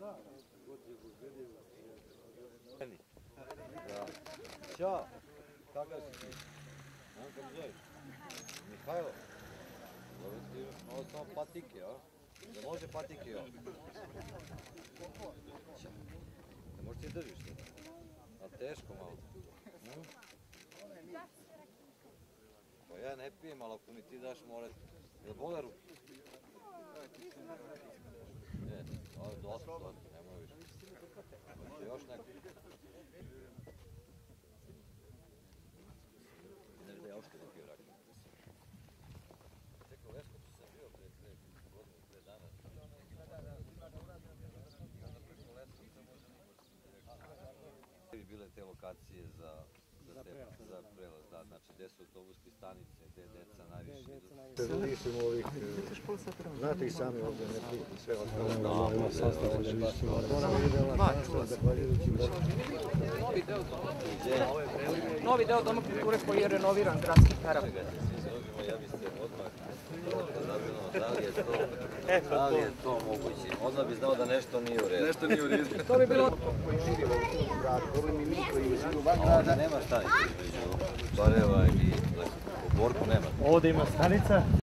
Da. Ćao, kakav si ti? A, kako zoveš? Mihajlo? Dobro ti ovo samo patike, a? Da može patike, a? Ćao. Ne možeš ti držiš to? A teško malo. Hm? Pa ja ne pijem, ali ako mi ti daš morat... Jel bole ruke? Hoće još neko? Ne da ja uopšte ne pio rakiju. Čekaj, u Leskovcu sam bio pre dve godine, pre dana. Bile te lokacije za za, te, za prelaz, gde su autobuske stanice, gde deca najviše idu. Se lišimo ovih, e, znate i sami ovdje neki sve ostalo. Da, ovde, ovde vidjela naša, zahvaljujući Bogu. Novi deo doma, gde, novi deo doma kulture koji je renoviran gradski karav. čega se svi složimo, ja bi se odmah da li je to, da li je to moguće. Odmah bi znao da nešto nije u redu. Nešto nije u redu. To bi bilo Problem i mi koji živimo van Ovde nema šta između Bareva i. U Borku nema. Ovde ima stanica,